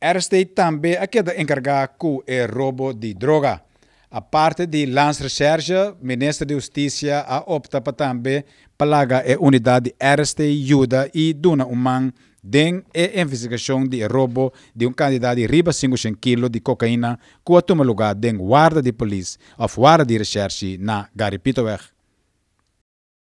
RST também é que encarregar com o roubo de droga. A parte de Lance Recherche, Ministro de Justiça a opta para também pagar a unidade RST ajuda e Duna Human den a investigação de roubo de um candidato de riba 500 kg de cocaína que toma lugar den guarda de polícia of guarda de recherche na Garipitoweg.